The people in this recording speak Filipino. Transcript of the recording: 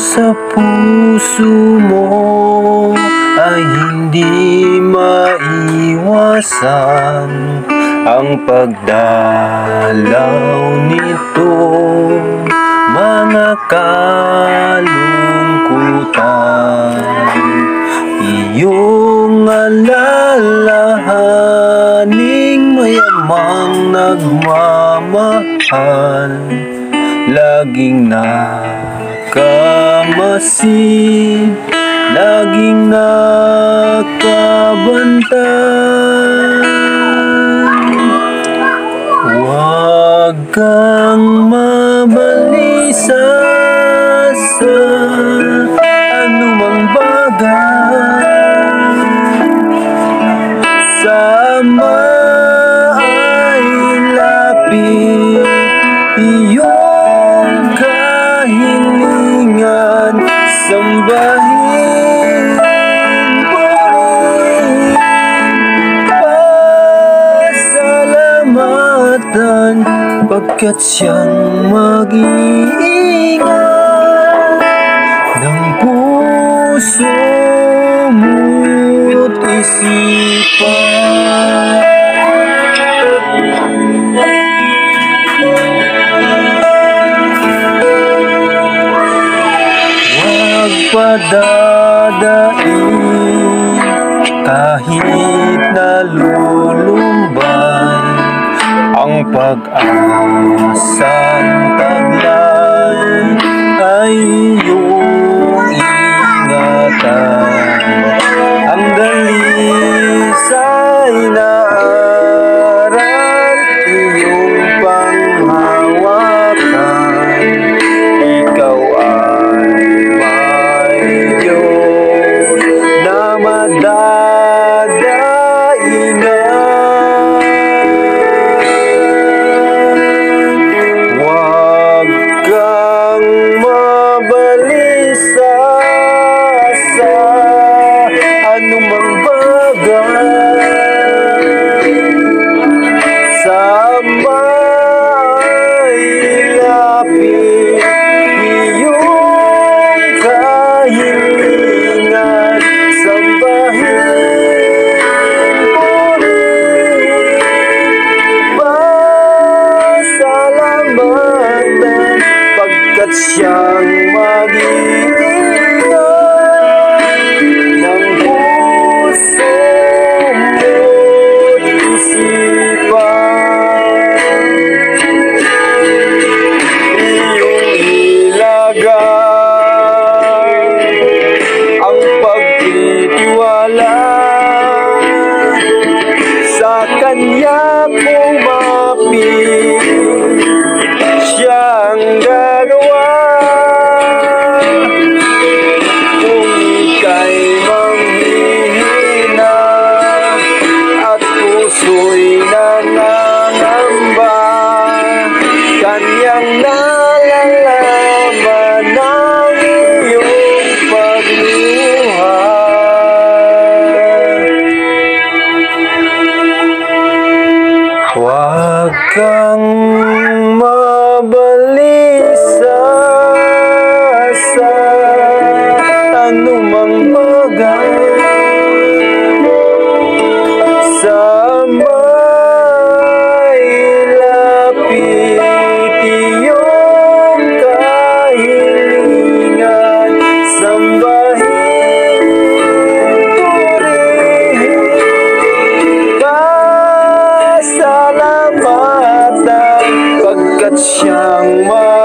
sa puso mo ay hindi maiwasan ang pagdalaw nito. Mga kalungkutan iyong alalahaning mayamang nagmamahal. Laging nakamasid laging nakabantay Huwag kang mabalisa sa anumang bagay. Sama ay lapit iyong pasalamatan Pagkat siyang mag-iingat Ng puso mo't isipan Huwag padadain kahit nalulumbay Ang pag-asang taglay ay iyong ingatan плакать я не могли. kang mabalik. kanyang mga